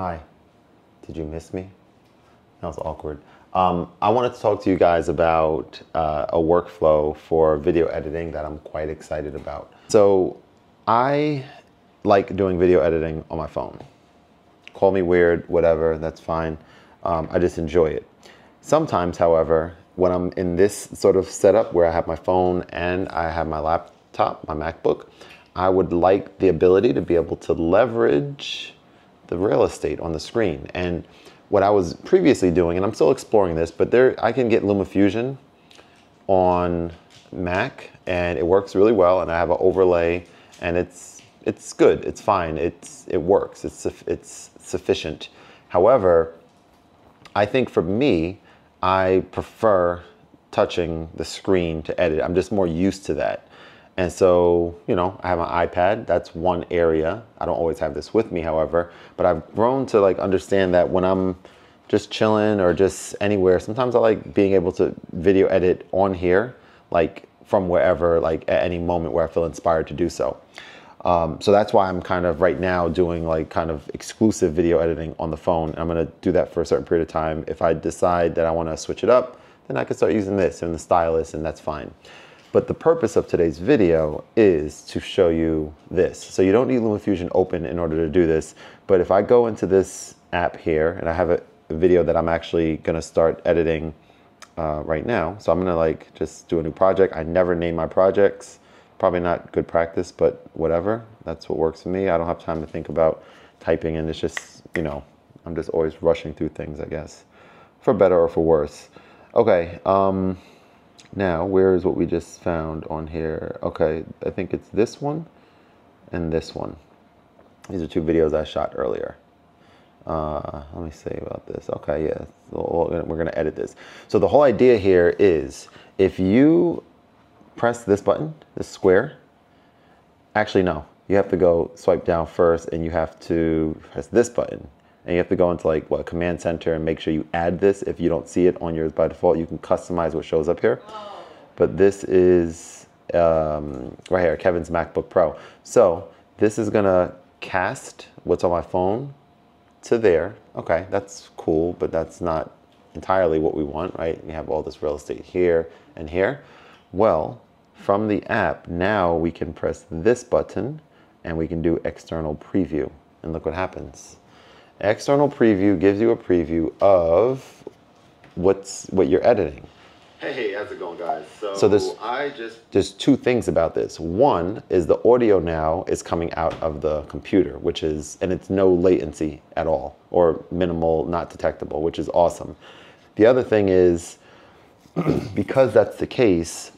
Hi. Did you miss me? That was awkward. Um, I wanted to talk to you guys about uh, a workflow for video editing that I'm quite excited about. So I like doing video editing on my phone. Call me weird, whatever, that's fine. Um, I just enjoy it. Sometimes, however, when I'm in this sort of setup where I have my phone and I have my laptop, my MacBook, I would like the ability to be able to leverage the real estate on the screen. And what I was previously doing, and I'm still exploring this, but there I can get LumaFusion on Mac and it works really well and I have an overlay and it's it's good, it's fine, it's it works, it's it's sufficient. However, I think for me, I prefer touching the screen to edit. I'm just more used to that. And so, you know, I have my iPad. That's one area. I don't always have this with me, however, but I've grown to like understand that when I'm just chilling or just anywhere, sometimes I like being able to video edit on here, like from wherever, like at any moment where I feel inspired to do so. Um, so that's why I'm kind of right now doing like kind of exclusive video editing on the phone. I'm gonna do that for a certain period of time. If I decide that I wanna switch it up, then I can start using this and the stylus and that's fine. But the purpose of today's video is to show you this. So you don't need LumaFusion open in order to do this. But if I go into this app here and I have a, video that I'm actually gonna start editing uh, right now. So I'm gonna like just do a new project. I never name my projects probably not good practice, but whatever. That's what works for me. I don't have time to think about typing, and it's just, you know, I'm just always rushing through things, I guess, for better or for worse. Okay, um, now where is what we just found on here? Okay, I think it's this one and this one. These are two videos I shot earlier. Uh, let me say about this. Okay, yeah, we're gonna edit this. So the whole idea here is if you press this button, this square. Actually, no. You have to go swipe down first and you have to press this button. And you have to go into like what command center and make sure you add this. If you don't see it on yours by default, you can customize what shows up here. But this is um, right here, Kevin's MacBook Pro. So this is gonna cast what's on my phone to there. Okay, that's cool, but that's not entirely what we want, right? We have all this real estate here and here. Well, from the app, now we can press this button and we can do external preview. And look what happens. External preview gives you a preview of what's what you're editing. Hey, how's it going, guys? So, so there's, I just there's two things about this. One is the audio now is coming out of the computer, which is and it's no latency at all or minimal, not detectable, which is awesome. The other thing is because that's the case,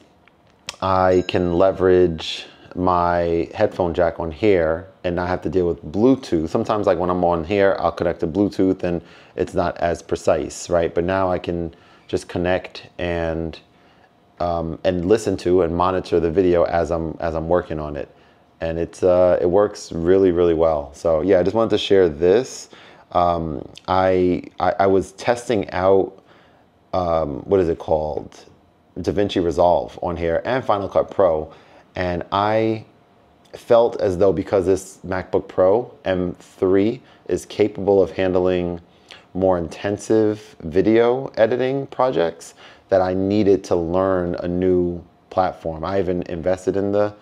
I can leverage my headphone jack on here and not have to deal with Bluetooth. Sometimes like when I'm on here, I'll connect to Bluetooth and it's not as precise, right? But now I can just connect and um, and listen to and monitor the video as I'm as I'm working on it. And it's uh, it works really, really well. So yeah, I just wanted to share this. Um, I, I, I was testing out um, what is it called? DaVinci Resolve on here and Final Cut Pro. And I felt as though because this MacBook Pro M3 is capable of handling more intensive video editing projects, that I needed to learn a new platform. I even invested in the,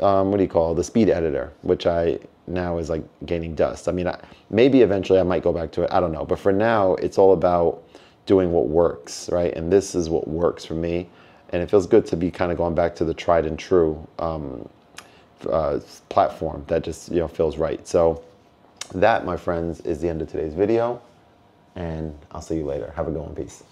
um, what do you call it, the speed editor, which I now is like gaining dust. I mean, I, maybe eventually I might go back to it. I don't know. But for now, it's all about doing what works, right? And this is what works for me. And it feels good to be kind of going back to the tried and true um, uh, platform that just you know feels right. So that, my friends, is the end of today's video. And I'll see you later. Have a good one. Peace.